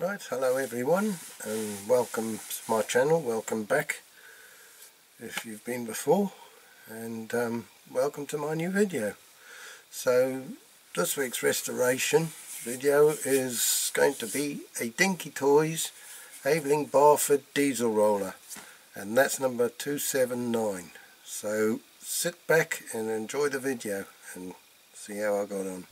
Right, hello everyone and welcome to my channel, welcome back if you've been before and um, welcome to my new video. So this week's restoration video is going to be a Dinky Toys Aveling Barford diesel roller and that's number 279. So sit back and enjoy the video and see how I got on.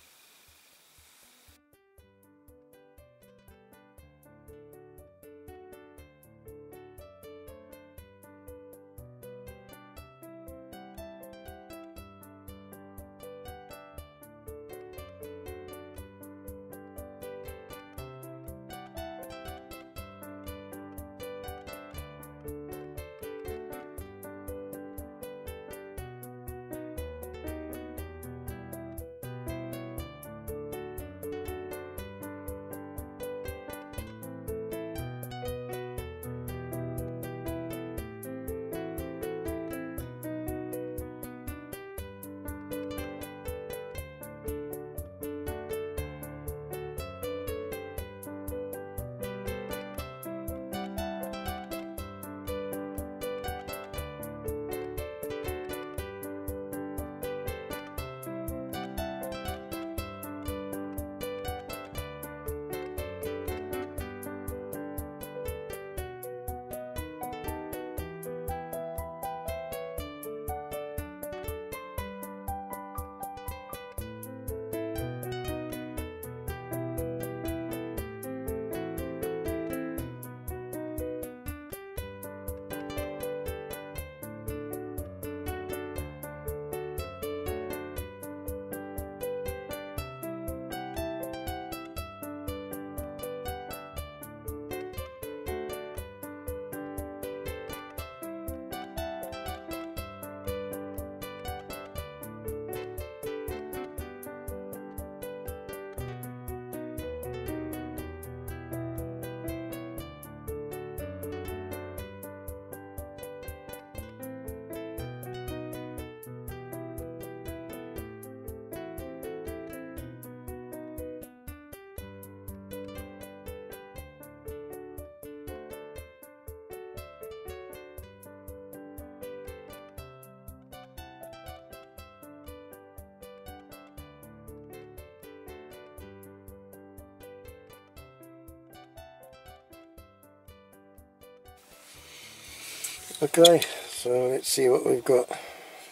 Okay, so let's see what we've got.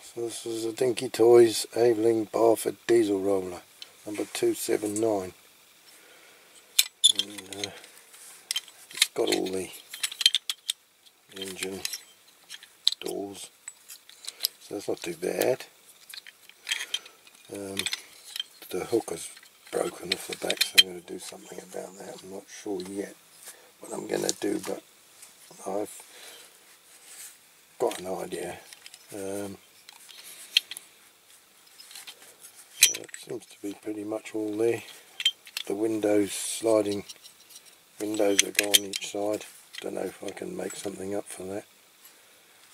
So this is a Dinky Toys Aveling Barford Diesel Roller, number 279. And, uh, it's got all the engine doors, so that's not too bad. Um, the hook is broken off the back, so I'm going to do something about that. I'm not sure yet what I'm going to do, but I've got an idea. Um, it seems to be pretty much all there. The windows, sliding windows are gone each side. Don't know if I can make something up for that.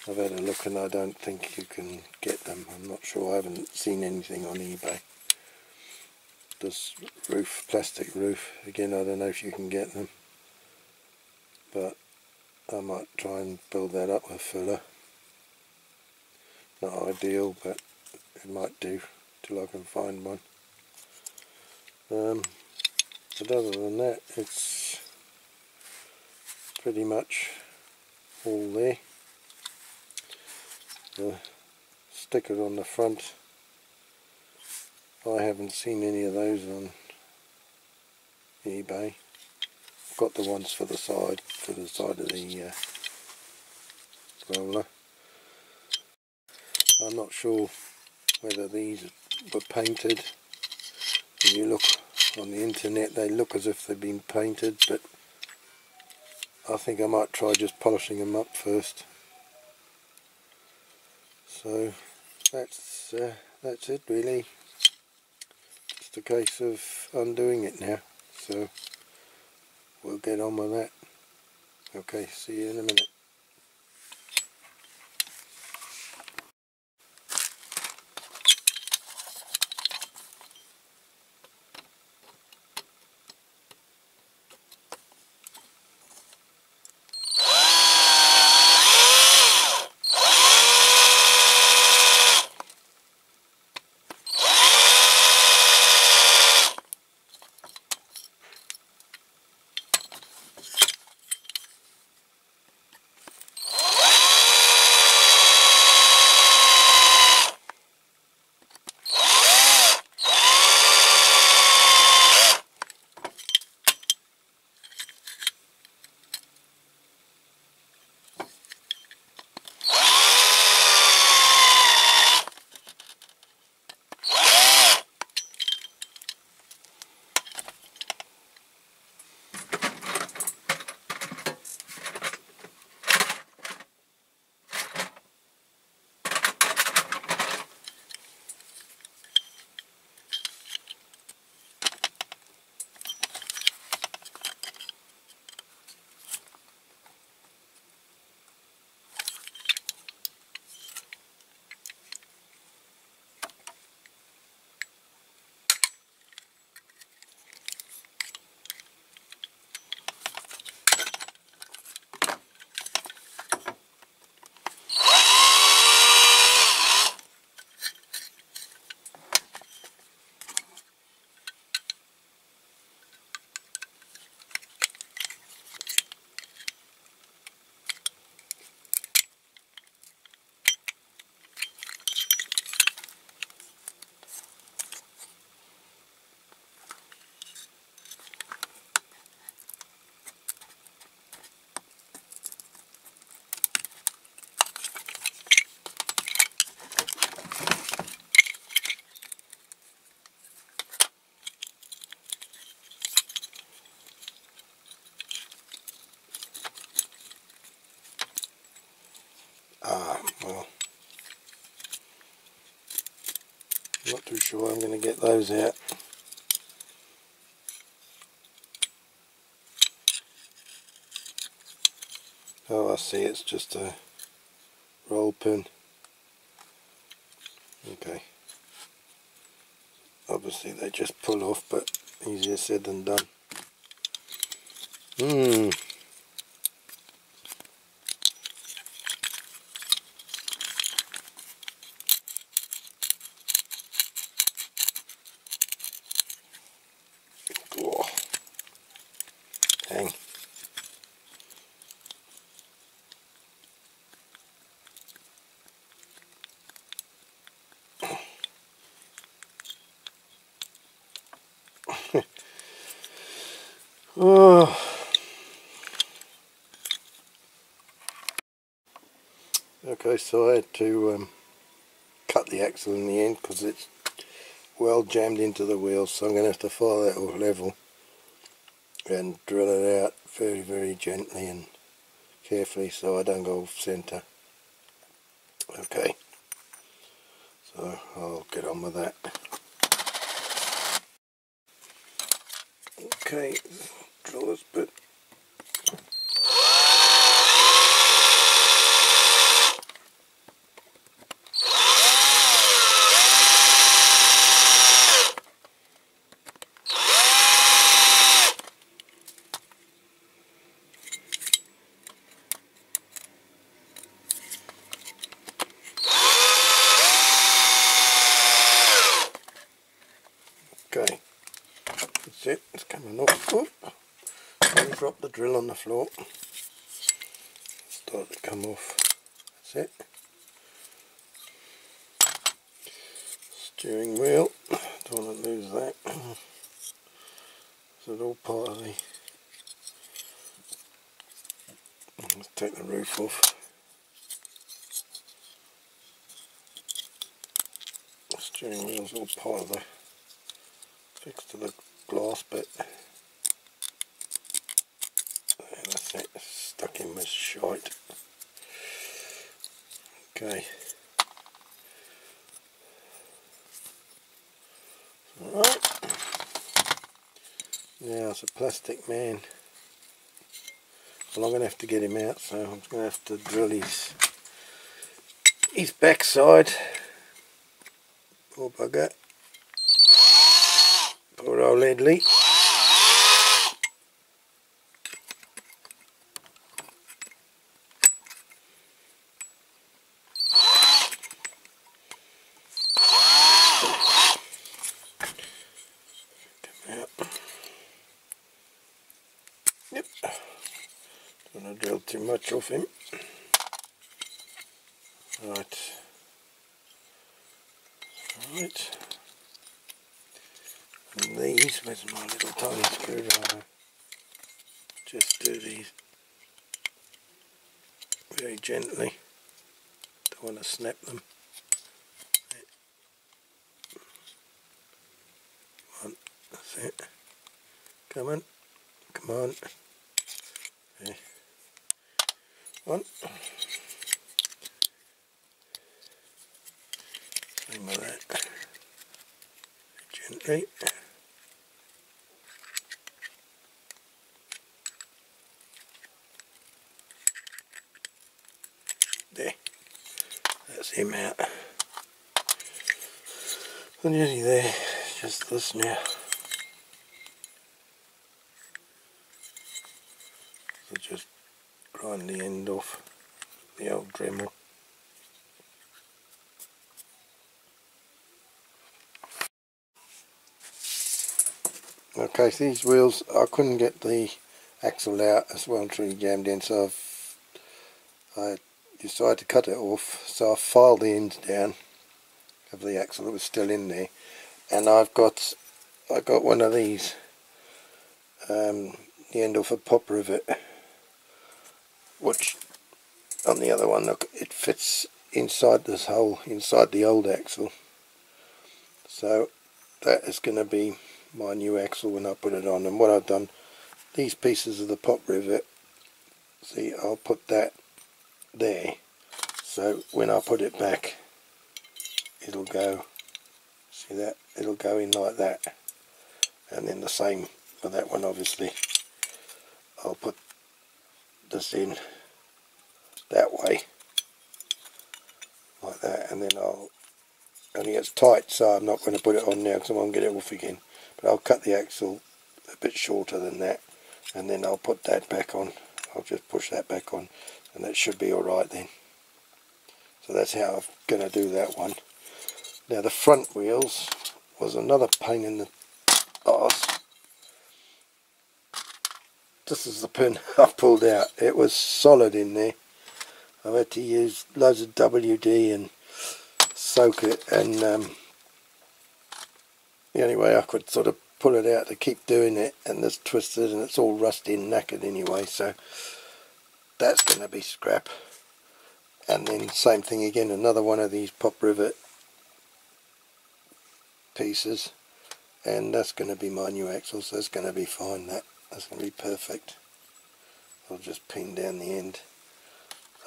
I've had a look and I don't think you can get them. I'm not sure. I haven't seen anything on eBay. This roof, plastic roof, again I don't know if you can get them. But I might try and build that up with filler. Not ideal, but it might do till I can find one. Um, but other than that, it's pretty much all there. The sticker on the front, I haven't seen any of those on eBay. Got the ones for the side, for the side of the uh, roller. I'm not sure whether these were painted. When you look on the internet they look as if they've been painted but I think I might try just polishing them up first. So that's uh, that's it really. Just a case of undoing it now. So we'll get on with that. Okay, see you in a minute. I'm going to get those out. Oh, I see, it's just a roll pin. Okay. Obviously they just pull off, but easier said than done. Hmm. oh. So I had to um, cut the axle in the end because it's well jammed into the wheel so I'm going to have to file that off level and drill it out very very gently and carefully so I don't go off centre. Okay, so I'll get on with that. Okay, drill this bit. Okay. That's it, it's coming off. Oh, drop the drill on the floor. Start to come off. That's it. Steering wheel, don't want to lose that. It's all part of the... Let's take the roof off. The steering wheel's all part of the fixed to the glass bit. That's it, stuck in my shite. Okay. Alright. It's a plastic man. Well I'm going to have to get him out so I'm going to have to drill his his backside. Poor bugger. Poor old Ledley. Yep. Don't want to drill too much off him. Right. Right. And these, where's my little tiny screwdriver? Just do these very gently. Don't want to snap them. Come on, that's it. Come on, come on. Okay. One. Same with that. Gently. There. Out. And nearly there. Just this now. So just grind the end off the old Dremel. Okay, so these wheels, I couldn't get the axle out as well and truly jammed in, so I've, I decided to cut it off. So I filed the ends down of the axle that was still in there, and I've got I got one of these, um, the end off a pop rivet, which on the other one, look, it fits inside this hole, inside the old axle. So that is going to be my new axle when I put it on and what I've done these pieces of the pop rivet see I'll put that there. So when I put it back it'll go see that? It'll go in like that. And then the same for that one obviously. I'll put this in that way like that. And then I'll only it's tight so I'm not going to put it on now because I won't get it off again. But I'll cut the axle a bit shorter than that and then I'll put that back on. I'll just push that back on and that should be alright then. So that's how I'm going to do that one. Now the front wheels was another pain in the ass this is the pin I pulled out. It was solid in there. I had to use loads of WD and soak it and um, the only way I could sort of pull it out to keep doing it and it's twisted and it's all rusty and knackered anyway so that's going to be scrap. And then same thing again another one of these pop rivet pieces. And that's going to be my new axle so that's going to be fine that. That's going to be perfect. I'll just pin down the end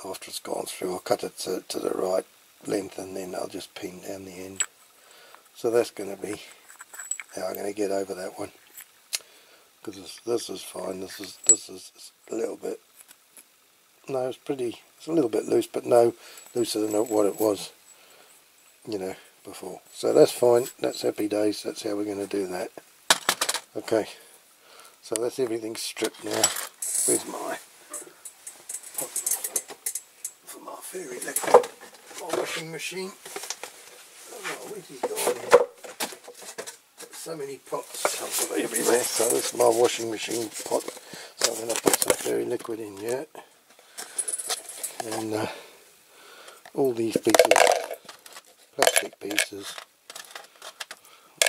after it's gone through. I'll cut it to, to the right length and then I'll just pin down the end. So that's going to be how I'm going to get over that one. Because this, this is fine. This is this is a little bit no it's pretty it's a little bit loose but no looser than what it was you know before. So that's fine that's happy days that's how we're going to do that. Okay so that's everything stripped now. Where's my for my fairy liquid my washing machine. Oh, where's he gone? So many pots everywhere. So this is my washing machine pot. So I'm going to put some fairy liquid in here and uh, all these pieces plastic pieces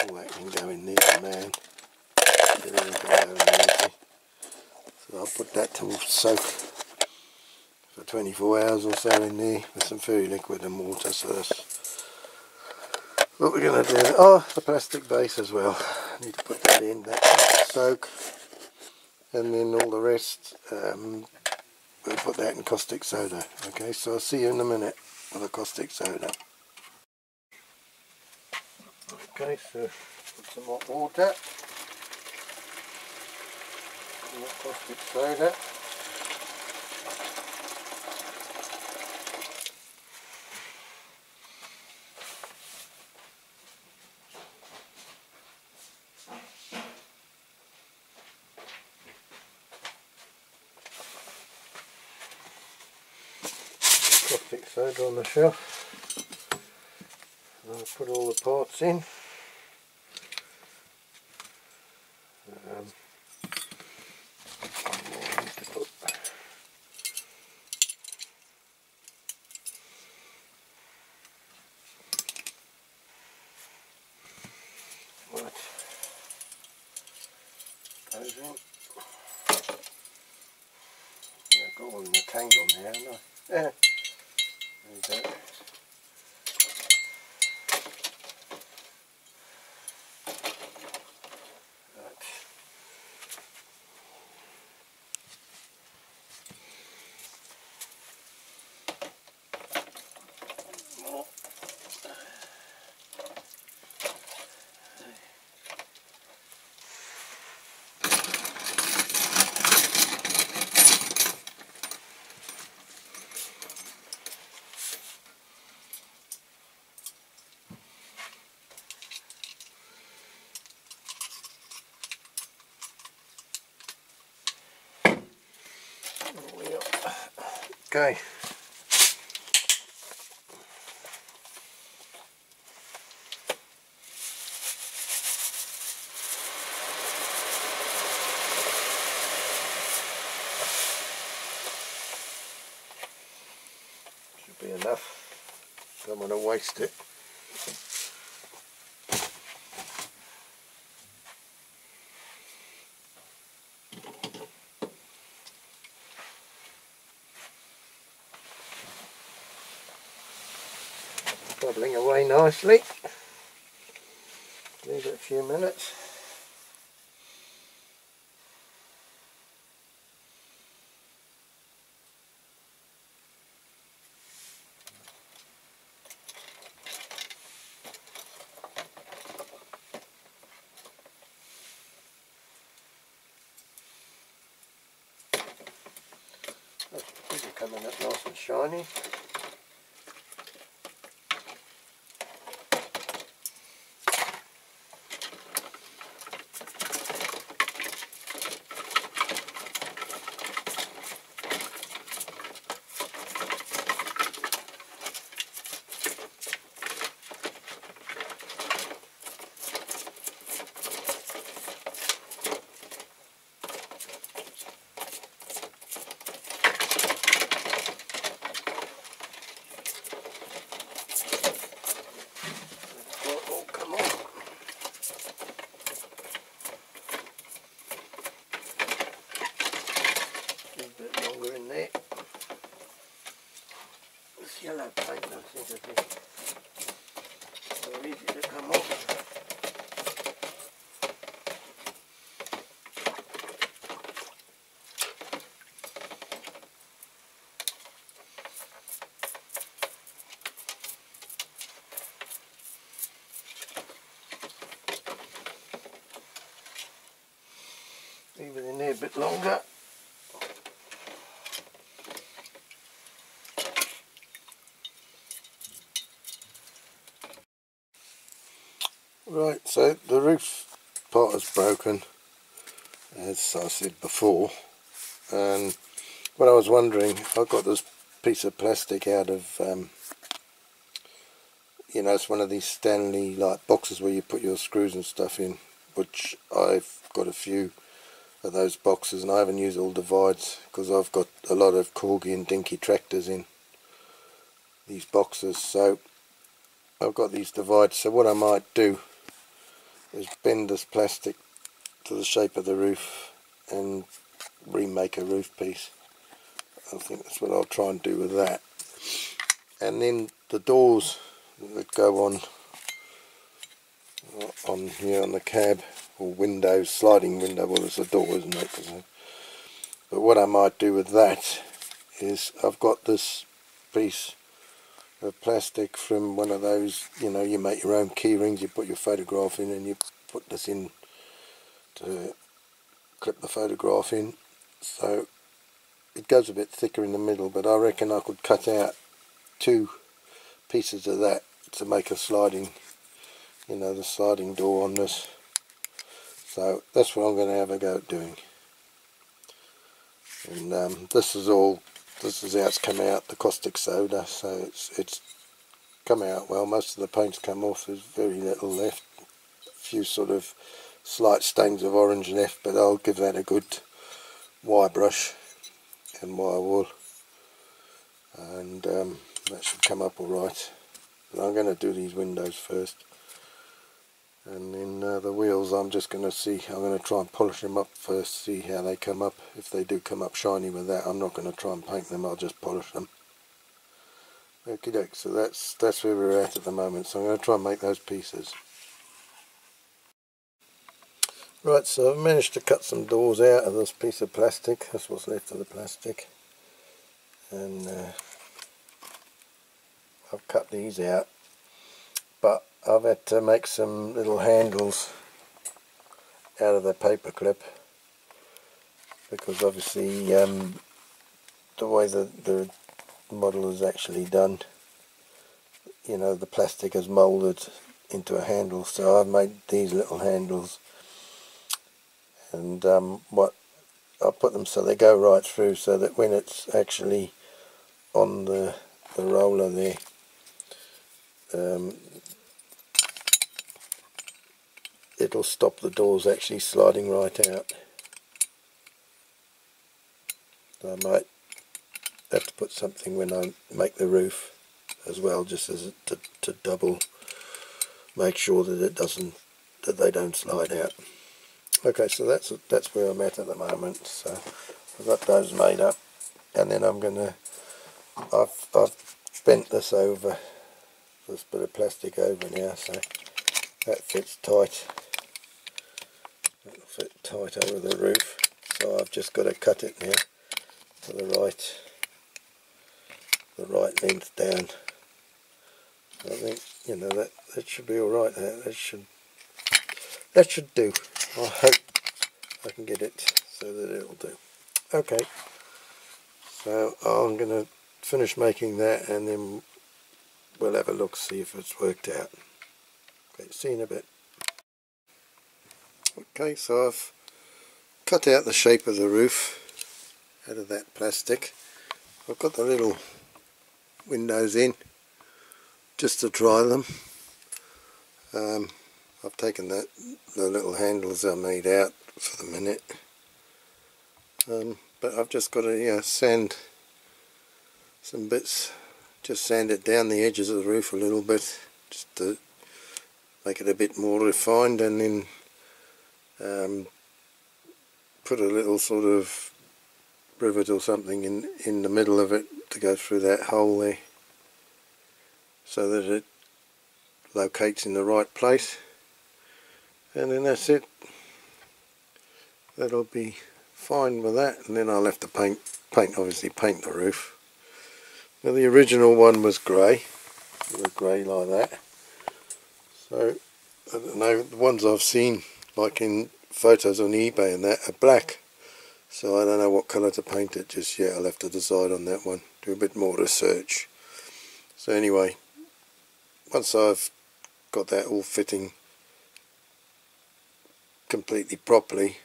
all that can go in there man. So I'll put that to soak for 24 hours or so in there with some fairy liquid and water so that's what we're going to do. Oh the plastic base as well. I need to put that in that soak. And then all the rest um, we'll put that in caustic soda. Okay so I'll see you in a minute with the caustic soda. Okay so put some hot water. Caustic soda soda on the shelf. I'll put all the parts in. Um, right. Those in. I've got one in the tangle now, haven't I? Yeah. There you go. Right. More. Okay. Should be enough. Don't want to waste it. Bubbling away nicely. Leave it a few minutes. coming up nice and shiny. Oh, come on. A bit longer in there. This yellow paint doesn't seem to be so easy to come off. Leave it in there a bit longer. Right, so the roof part is broken, as I said before, and what I was wondering, I got this piece of plastic out of, um, you know, it's one of these Stanley like boxes where you put your screws and stuff in, which I've got a few of those boxes and I haven't used all divides because I've got a lot of Corgi and Dinky tractors in these boxes. So I've got these divides. So what I might do is bend this plastic to the shape of the roof and remake a roof piece. I think that's what I'll try and do with that. And then the doors that go on uh, on here on the cab or window, sliding window, well it's a door isn't it? But what I might do with that is I've got this piece of plastic from one of those, you know, you make your own key rings, you put your photograph in and you put this in to clip the photograph in. So it goes a bit thicker in the middle, but I reckon I could cut out two pieces of that to make a sliding, you know, the sliding door on this. So that's what I'm going to have a go at doing. And um, this is all, this is how it's come out, the caustic soda, so it's, it's come out well. Most of the paint's come off, there's very little left. A few sort of slight stains of orange left, but I'll give that a good wire brush and wire wool. And um, that should come up alright. But I'm going to do these windows first and then uh, the wheels I'm just going to see I'm going to try and polish them up first see how they come up. If they do come up shiny with that I'm not going to try and paint them I'll just polish them. Okay doke so that's that's where we're at at the moment. So I'm going to try and make those pieces. Right so I've managed to cut some doors out of this piece of plastic. That's what's left of the plastic. And uh, I've cut these out I've had to make some little handles out of the paper clip because obviously um, the way the, the model is actually done you know the plastic is moulded into a handle. So I've made these little handles. And um, what I put them so they go right through so that when it's actually on the, the roller there um, it'll stop the doors actually sliding right out. I might have to put something when I make the roof as well just as to, to double make sure that it doesn't that they don't slide out. Okay so that's that's where I'm at at the moment so I've got those made up and then I'm gonna I've, I've bent this over this bit of plastic over now so that fits tight fit tight over the roof. So I've just got to cut it now to the right the right length down. I think you know that that should be alright that, that should that should do. I hope I can get it so that it'll do. Okay. So I'm going to finish making that and then we'll have a look see if it's worked out. Okay, see you in a bit. Okay, so I've cut out the shape of the roof out of that plastic. I've got the little windows in just to try them. Um, I've taken that the little handles I made out for the minute. Um, but I've just got to sand some bits, just sand it down the edges of the roof a little bit, just to make it a bit more refined and then um, put a little sort of rivet or something in, in the middle of it to go through that hole there so that it locates in the right place. And then that's it. That'll be fine with that. And then I'll have to paint paint obviously paint the roof. Now the original one was grey grey like that. So I don't know the ones I've seen like in photos on eBay and that are black. So I don't know what colour to paint it just yet. I'll have to decide on that one. Do a bit more research. So anyway once I've got that all fitting completely properly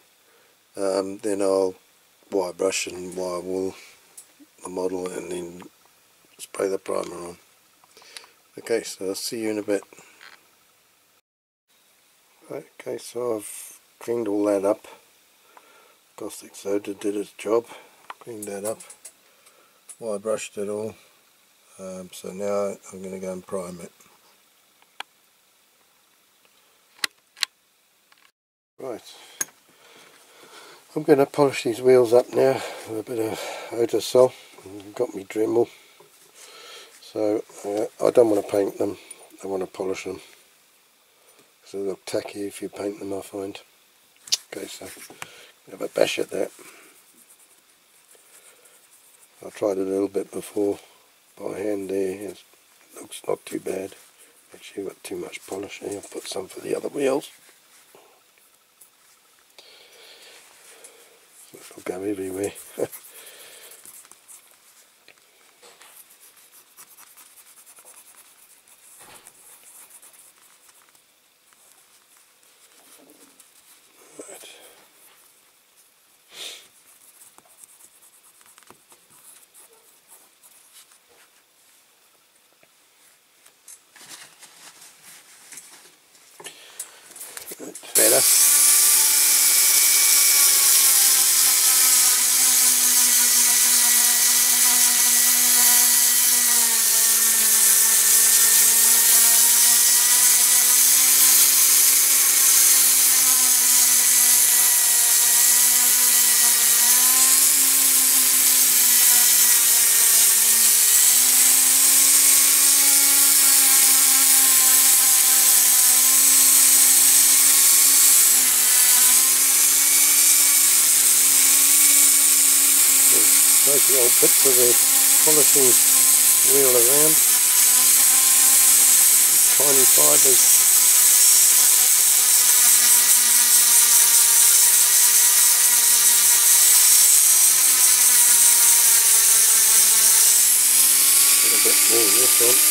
um, then I'll wire brush and wire wool the model and then spray the primer on. Okay so I'll see you in a bit okay so I've cleaned all that up. Caustic soda did its job cleaned that up. Wire brushed it all. Um, so now I'm going to go and prime it. Right. I'm going to polish these wheels up now with a bit of Autosol. Got me Dremel. So uh, I don't want to paint them. I want to polish them because they look tacky if you paint them I find okay so have a bash at that. I tried it a little bit before by hand there it looks not too bad. Actually got too much polish here I'll put some for the other wheels. It'll go everywhere better Old of the polishing wheel around. Tiny fibres. A little bit more of this on.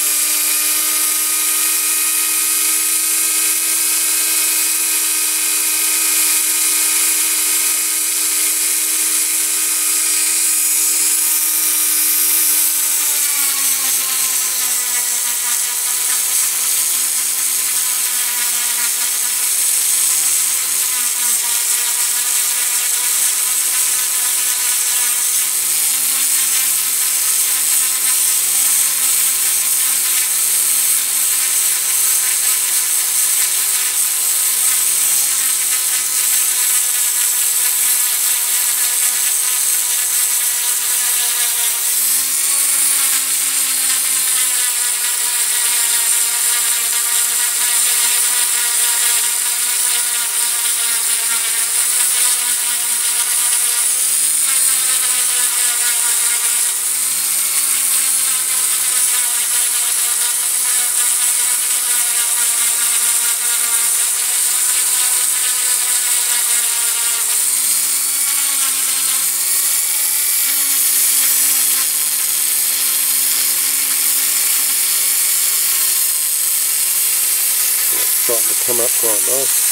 To come up quite nice.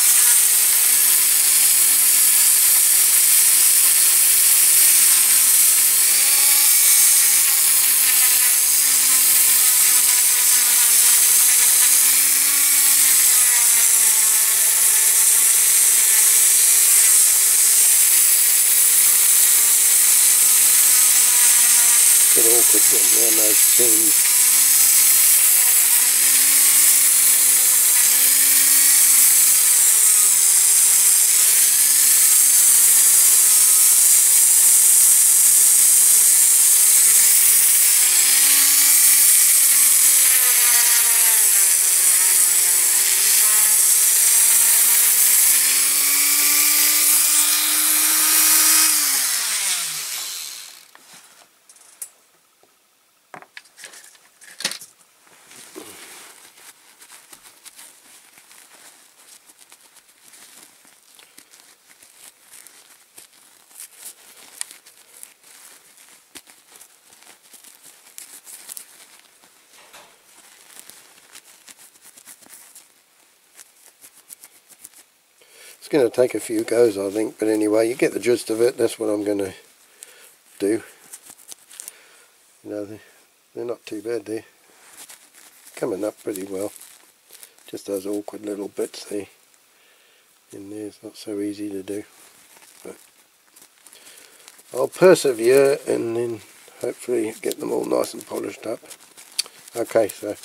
bit awkward getting around those seams. It's going to take a few goes I think but anyway you get the gist of it. That's what I'm going to do. You know they, they're not too bad. There coming up pretty well. Just those awkward little bits there in there it's not so easy to do but I'll persevere and then hopefully get them all nice and polished up. Okay so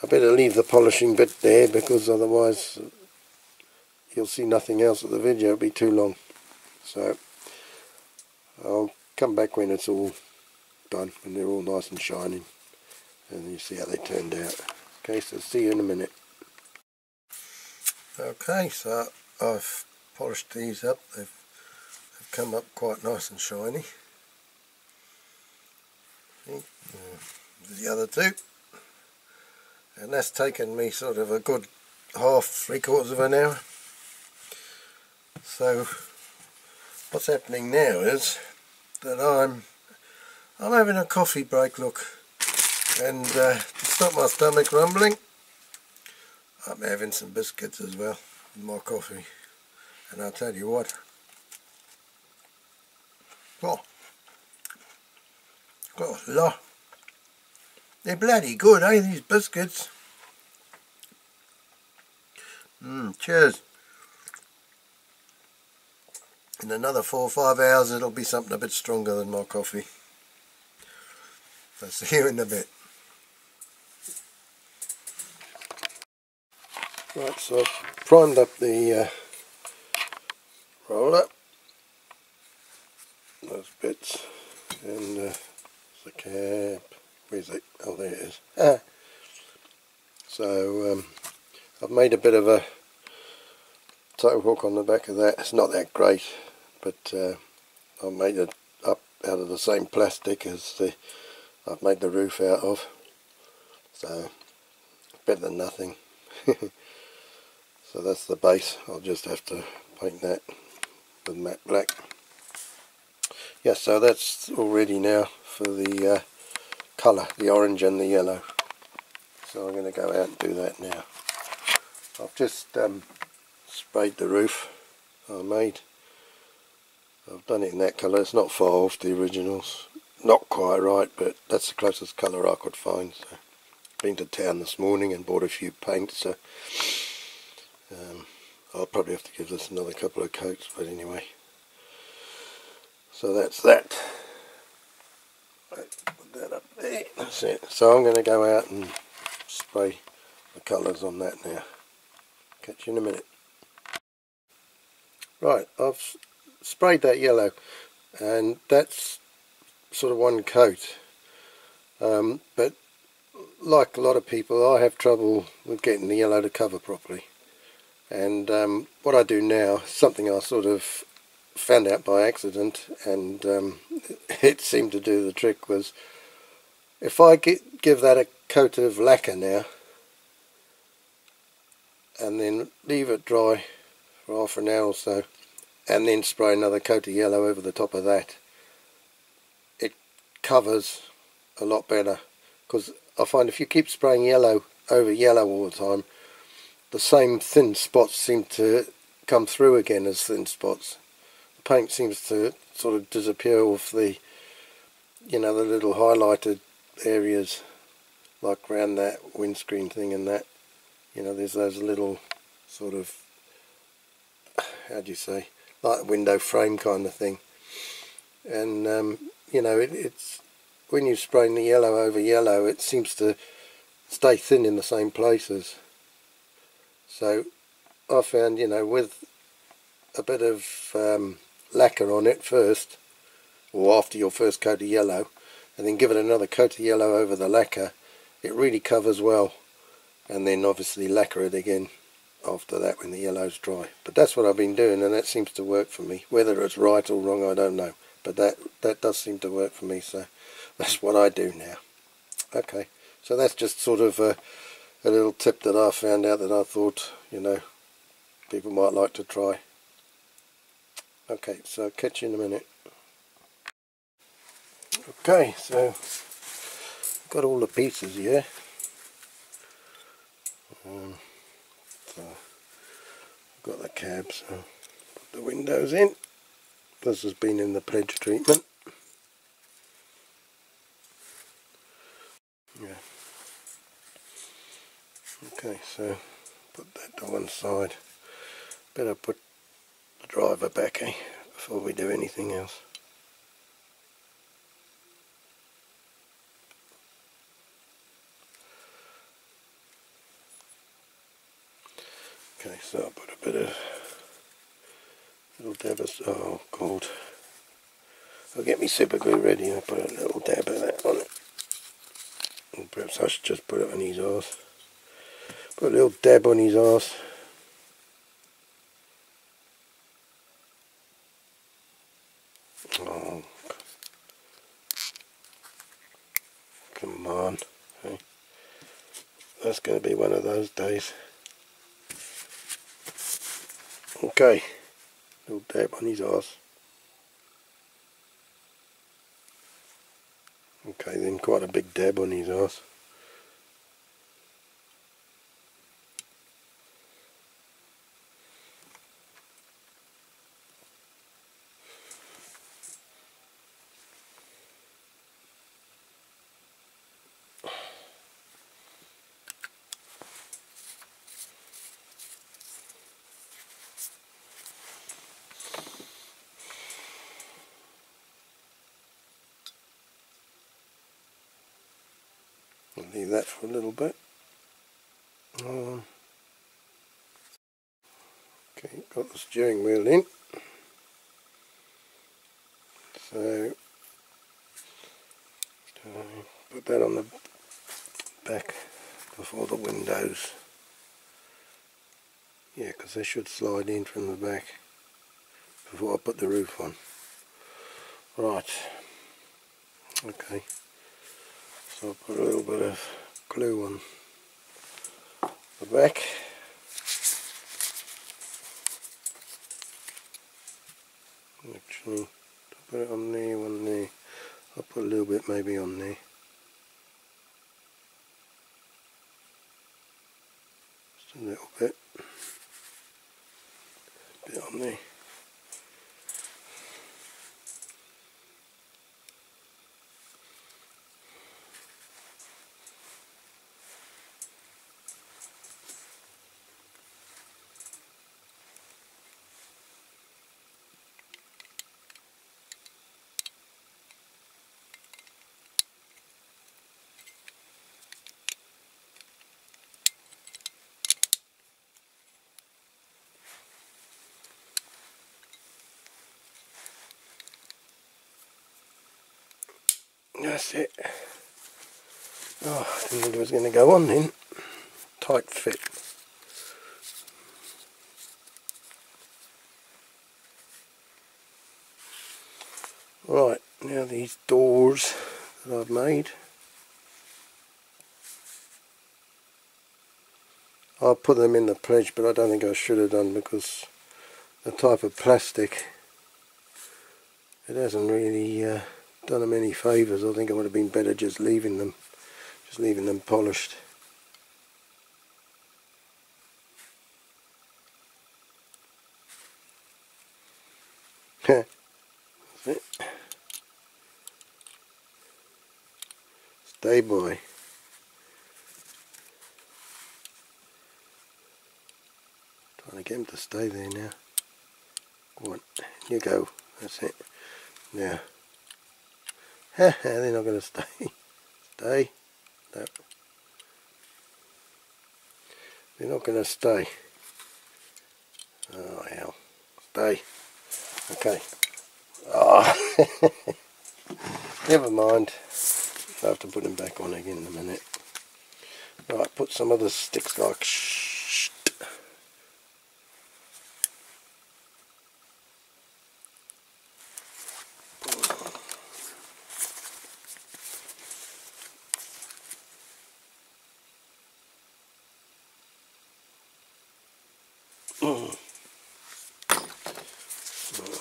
I better leave the polishing bit there because otherwise you'll see nothing else of the video, it'll be too long. So I'll come back when it's all done, when they're all nice and shining. And you see how they turned out. Okay, so see you in a minute. Okay, so I've polished these up. They've, they've come up quite nice and shiny. See, uh, the other two. And that's taken me sort of a good half, three quarters of an hour. So what's happening now is that I'm I'm having a coffee break look and uh, to stop my stomach rumbling I'm having some biscuits as well with my coffee. And I'll tell you what. Oh, oh la. they're bloody good eh these biscuits? Mmm cheers in another four or five hours it'll be something a bit stronger than my coffee. I'll see you in a bit. Right, so I've primed up the uh, roller, those bits, and uh, the cap, where's it? Oh there it is. Ah. So um, I've made a bit of a tow hook on the back of that, it's not that great, but uh, I made it up out of the same plastic as the I've made the roof out of. So better than nothing. So that's the base. I'll just have to paint that with matte black. Yeah so that's all ready now for the uh, colour the orange and the yellow. So I'm going to go out and do that now. I've just um, sprayed the roof I made I've done it in that colour, it's not far off the originals. Not quite right, but that's the closest colour I could find. So, been to town this morning and bought a few paints, so um, I'll probably have to give this another couple of coats, but anyway. So that's that. Put that up there, that's it. So I'm going to go out and spray the colours on that now. Catch you in a minute. Right, I've sprayed that yellow and that's sort of one coat. Um, but like a lot of people I have trouble with getting the yellow to cover properly. And um, what I do now something I sort of found out by accident and um, it seemed to do the trick was if I get, give that a coat of lacquer now and then leave it dry for half an hour or so and then spray another coat of yellow over the top of that it covers a lot better because I find if you keep spraying yellow over yellow all the time the same thin spots seem to come through again as thin spots. The paint seems to sort of disappear off the, you know, the little highlighted areas, like around that windscreen thing and that. You know, there's those little sort of, how do you say, like window frame kind of thing. And, um, you know, it, it's, when you spray the yellow over yellow, it seems to stay thin in the same places. So I found, you know, with a bit of um, lacquer on it first, or after your first coat of yellow, and then give it another coat of yellow over the lacquer, it really covers well. And then obviously lacquer it again after that when the yellow's dry. But that's what I've been doing and that seems to work for me. Whether it's right or wrong, I don't know. But that, that does seem to work for me, so that's what I do now. Okay, so that's just sort of a, a little tip that I found out that I thought, you know, people might like to try. Okay, so catch you in a minute. Okay, so got all the pieces here. Um, so got the cab, so put the windows in. This has been in the pledge treatment. Yeah. Okay, so put that to one side. Better put the driver back eh, before we do anything else. Okay, so I'll put a bit of little dab of oh god. I'll oh, get me super glue ready and put a little dab of that on it. Perhaps I should just put it on his arse. Put a little dab on his arse. Oh, come on. That's going to be one of those days. Okay, little dab on his arse. Okay, then quite a big dab on his arse. I'll leave that for a little bit. Um, okay, got the steering wheel in. So, put that on the back before the windows. Yeah, because they should slide in from the back before I put the roof on. Right. Okay. So I'll put a little bit of glue on the back. Put it on there, one there. I'll put a little bit maybe on there. Just a little bit. A bit on there. That's it. Oh, I didn't think it was going to go on then. Tight fit. Right, now these doors that I've made. I'll put them in the pledge, but I don't think I should have done because the type of plastic, it hasn't really... Uh, done them any favours. I think I would have been better just leaving them, just leaving them polished. That's it. Stay boy. Trying to get him to stay there now. Go on. You go. That's it. Now. they're not going to stay. Stay. No. They're not going to stay. Oh hell. Stay. Okay. Oh. Never mind. I'll have to put them back on again in a minute. Right, put some other sticks like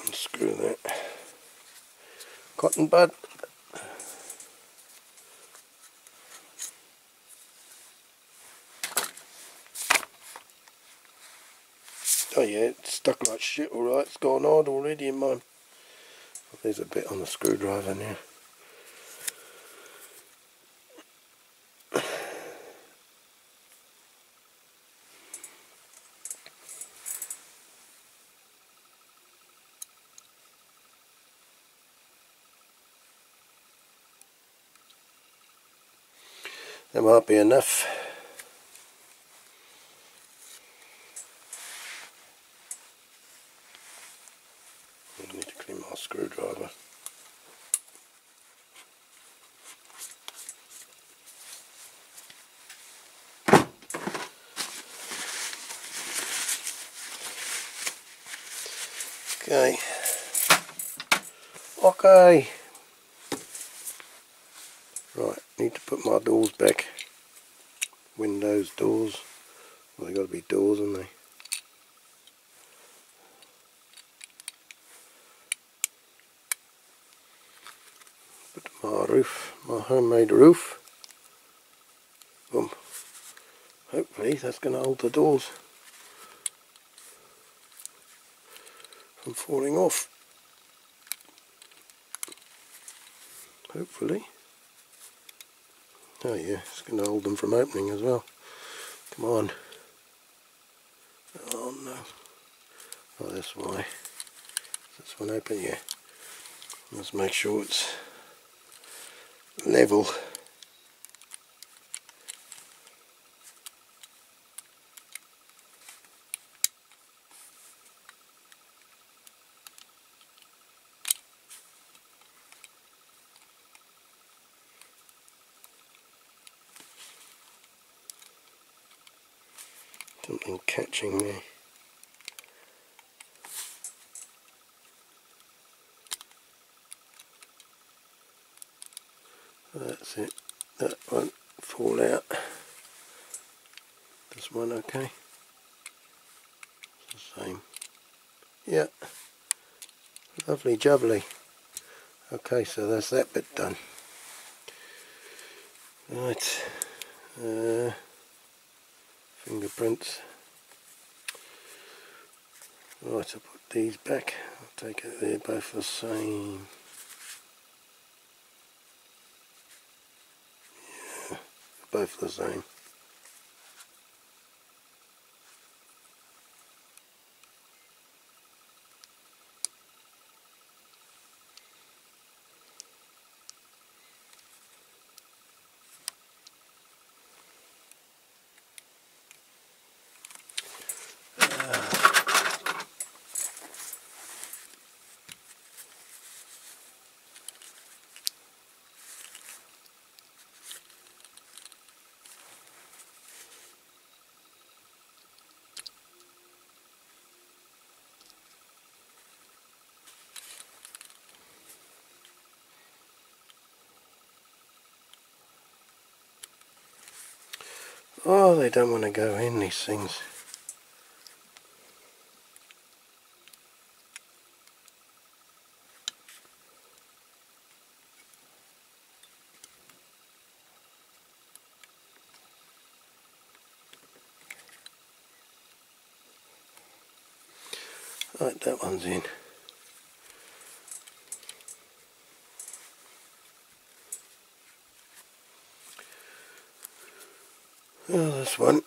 unscrew that cotton bud oh yeah shit alright? It's gone hard already in mine. There's a bit on the screwdriver now. That might be enough. I need to clean my screwdriver. Okay. Okay. Right, need to put my doors back. Windows, doors. Well, they got to be doors, haven't they? Put my roof, my homemade roof. Boom. Hopefully that's going to hold the doors from falling off. Hopefully. Oh yeah, it's going to hold them from opening as well. Come on. Oh no. Oh, that's why. This one open, here. Let's make sure it's level. Catching me. That's it. That won't fall out. This one okay? It's the same. Yeah. Lovely jubbly. Okay, so that's that bit done. Right. Uh, fingerprints. Right, I'll put these back. I'll take it, they're both the same. Yeah, both the same. Oh, they don't want to go in, these things. Right, that one's in. Oh, this one.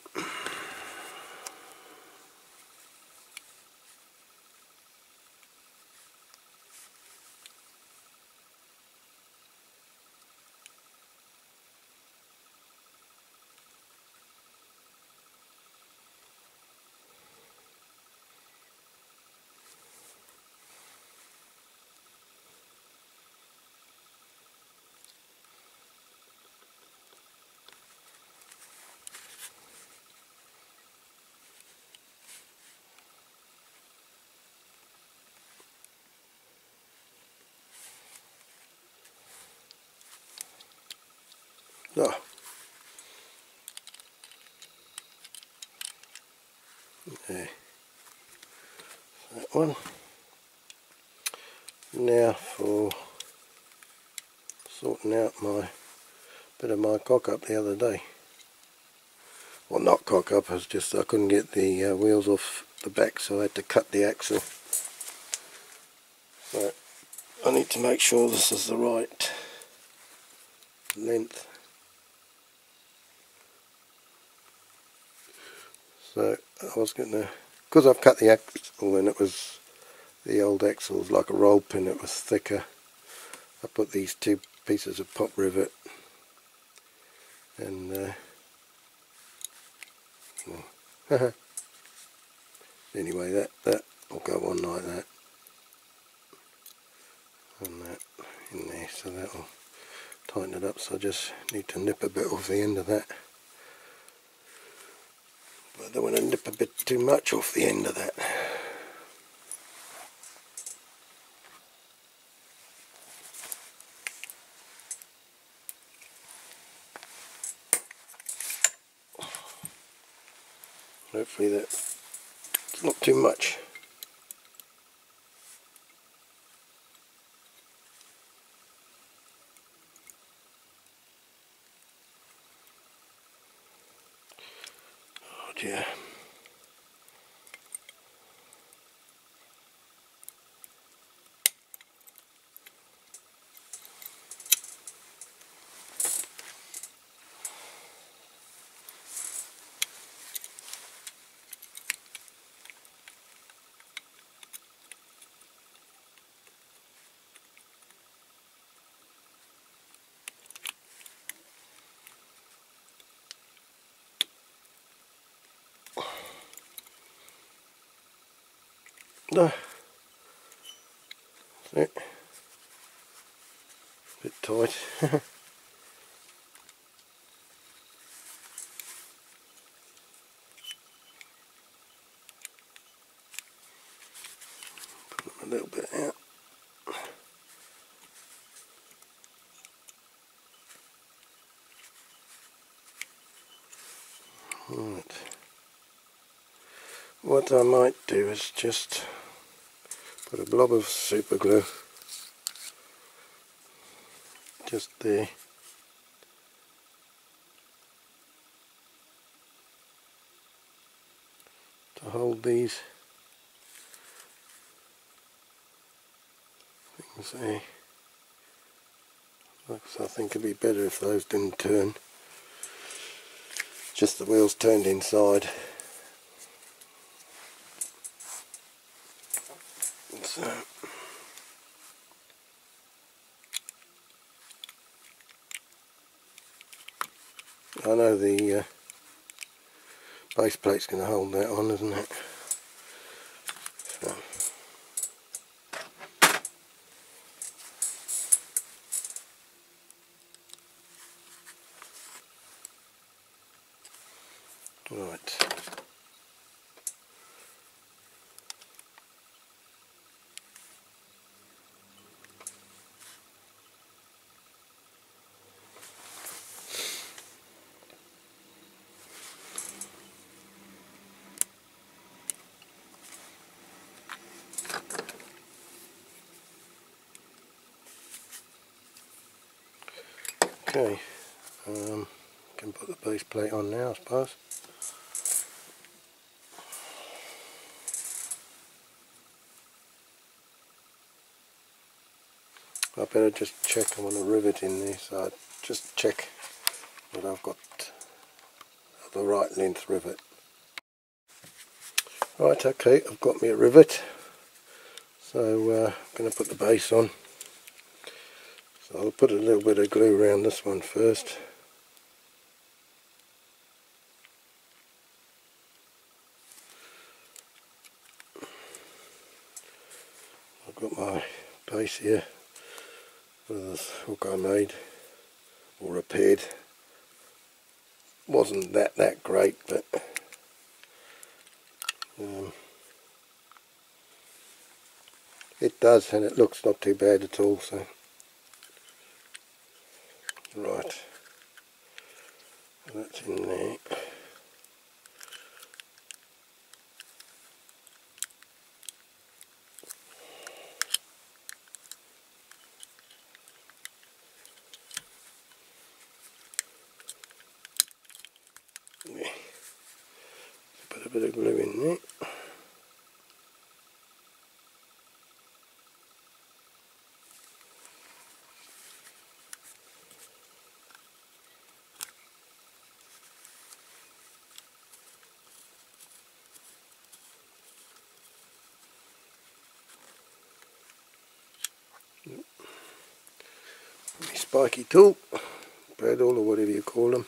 Oh. Okay. That one. Now for sorting out my bit of my cock up the other day. Well not cock up, it's just I couldn't get the uh, wheels off the back so I had to cut the axle. So I need to make sure this is the right length so I was going to because I've cut the axle and it was the old axle was like a roll pin it was thicker. I put these two pieces of pop rivet and uh, anyway that that will go on like that. And that in there so that will tighten it up so I just need to nip a bit off the end of that but I don't want to nip a bit too much off the end of that. Hopefully that's not too much. No. See? Bit tight. Put a little bit out. Right. What I might do is just Put a blob of super glue just there. To hold these things there. I think it'd be better if those didn't turn. Just the wheels turned inside. So I know the uh, base plate's going to hold that on, isn't it? So. Right. Okay, um, can put the base plate on now I suppose. I better just check I want a rivet in there so I just check that I've got the right length rivet. Right, okay, I've got me a rivet. So uh, I'm going to put the base on. So I'll put a little bit of glue around this one first. I've got my base here with this hook I made or repaired. Wasn't that that great but um, it does and it looks not too bad at all so right. That's in there Put a bit of glue in there. My spiky tool, Bradawl or whatever you call them.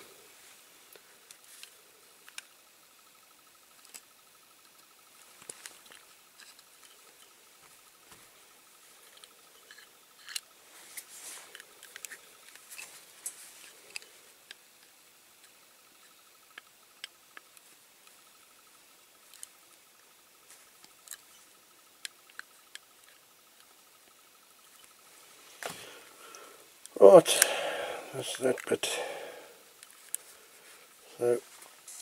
Right, that's that bit. So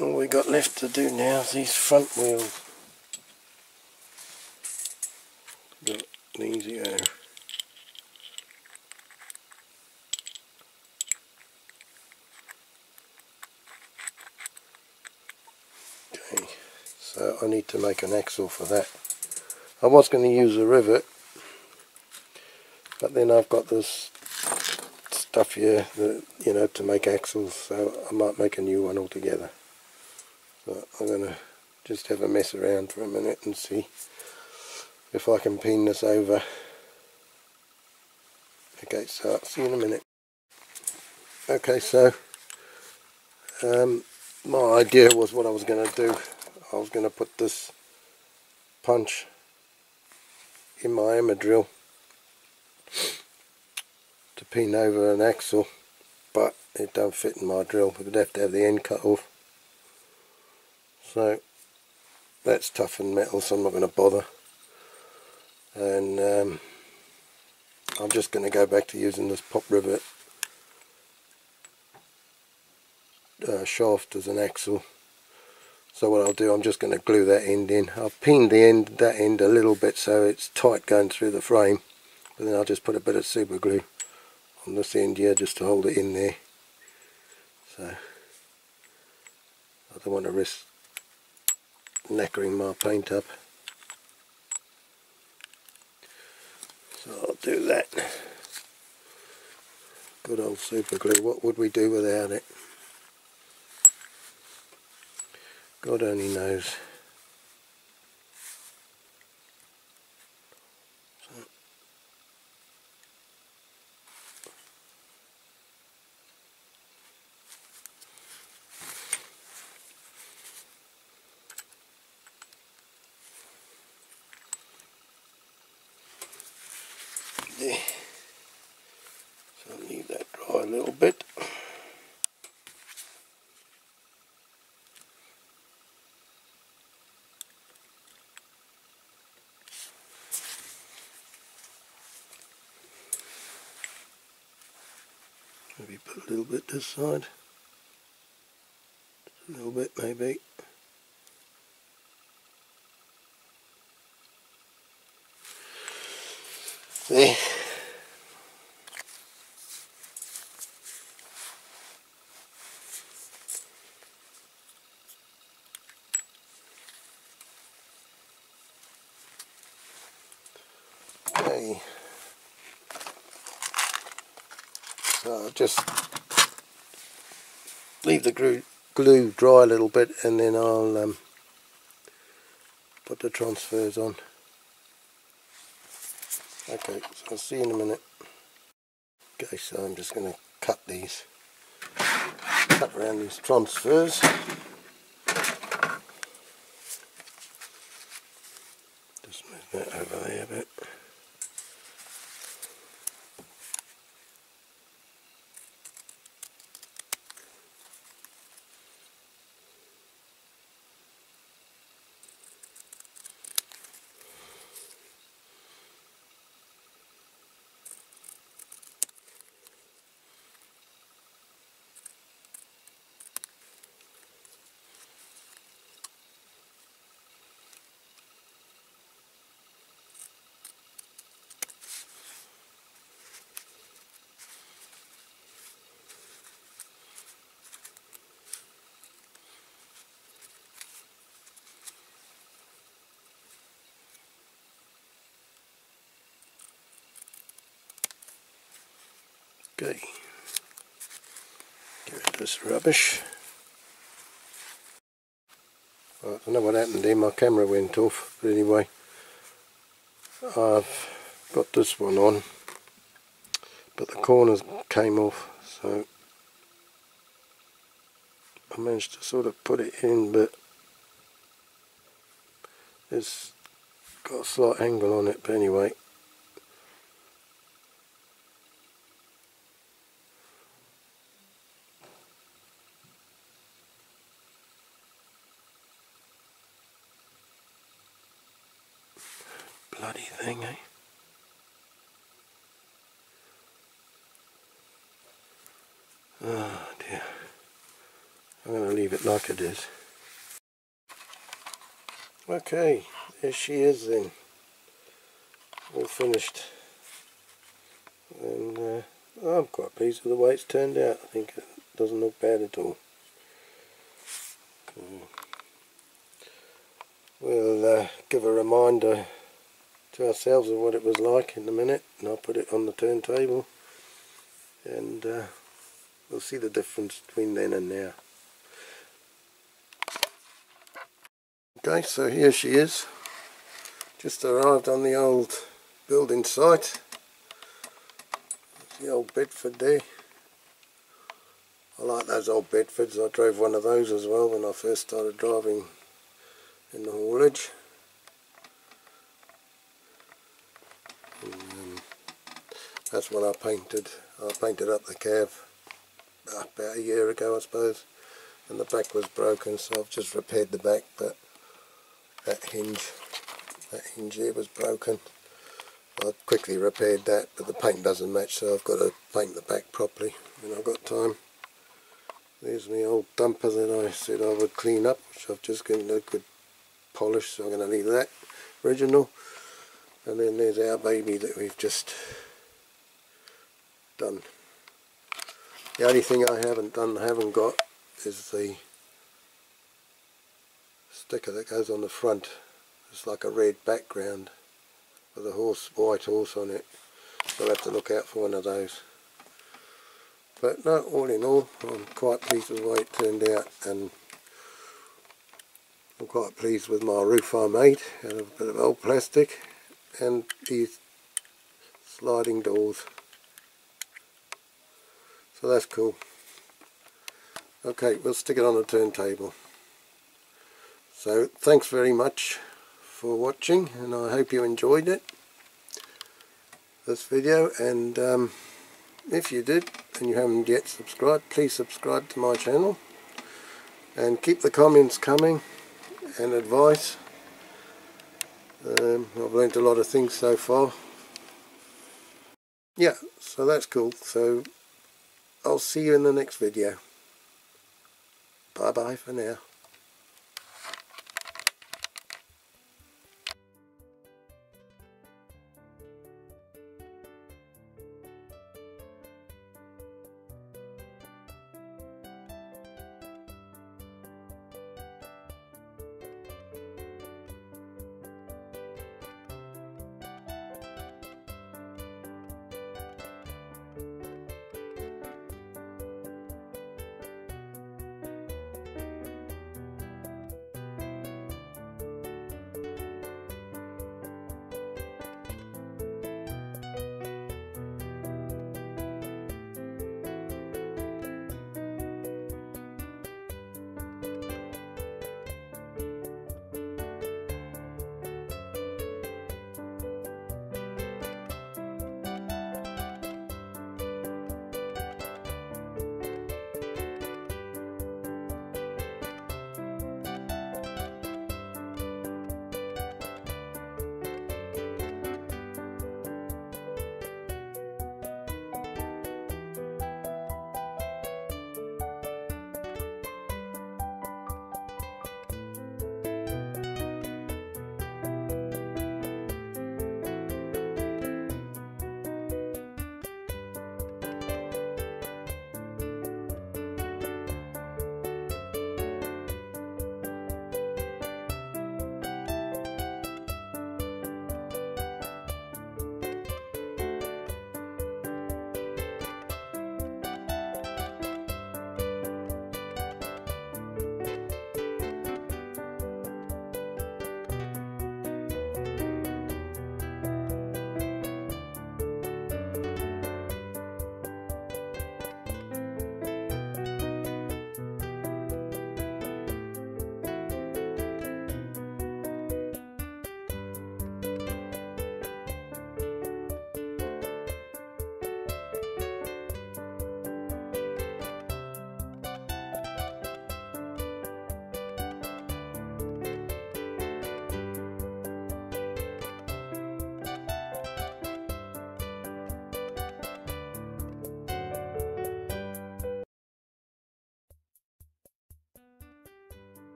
all we got left to do now is these front wheels. Got these here. Okay, so I need to make an axle for that. I was going to use a rivet, but then I've got this stuff here that you know to make axles so I might make a new one altogether. So I'm gonna just have a mess around for a minute and see if I can pin this over. Okay so I'll see you in a minute. Okay so um, my idea was what I was going to do. I was going to put this punch in my hammer drill to pin over an axle but it don't fit in my drill. We would have to have the end cut off. So that's toughened metal so I'm not going to bother. And um, I'm just going to go back to using this pop rivet uh, shaft as an axle. So what I'll do I'm just going to glue that end in. I've pinned the end that end a little bit so it's tight going through the frame but then I'll just put a bit of super glue on this end here just to hold it in there. So I don't want to risk knackering my paint up. So I'll do that. Good old super glue. What would we do without it? God only knows there. So I'll leave that dry a little bit. Maybe put a little bit this side. a little bit maybe. There. Okay. So I'll just leave the glue, dry a little bit and then I'll um, put the transfers on. Okay, so I'll see you in a minute. Okay, so I'm just going to cut these, cut around these transfers. Just move that over there a bit. Okay. Get rid of this rubbish. Well, I don't know what happened there, my camera went off, but anyway. I've got this one on, but the corners came off, so I managed to sort of put it in, but it's got a slight angle on it, but anyway. bloody thing, eh? Oh dear. I'm going to leave it like it is. Okay, there she is then. All finished. And uh, I'm quite pleased with the way it's turned out. I think it doesn't look bad at all. We'll uh, give a reminder to ourselves of what it was like in a minute and I'll put it on the turntable and uh, we'll see the difference between then and now. Okay so here she is just arrived on the old building site. The old Bedford there. I like those old Bedfords. I drove one of those as well when I first started driving in the haulage. Um, that's when I painted. I painted up the cab about a year ago I suppose. And the back was broken so I've just repaired the back but that hinge that hinge there was broken I quickly repaired that but the paint doesn't match so I've got to paint the back properly when I've got time there's my old dumper that I said I would clean up which I've just given a good polish so I'm going to leave that original and then there's our baby that we've just done. The only thing I haven't done, haven't got, is the sticker that goes on the front. It's like a red background with a horse, white horse on it. So I'll have to look out for one of those. But no, all in all, I'm quite pleased with the way it turned out and I'm quite pleased with my roof I made out of a bit of old plastic and these sliding doors so that's cool okay we'll stick it on the turntable so thanks very much for watching and I hope you enjoyed it this video and um, if you did and you haven't yet subscribed please subscribe to my channel and keep the comments coming and advice um, I've learnt a lot of things so far yeah so that's cool so I'll see you in the next video. Bye bye for now.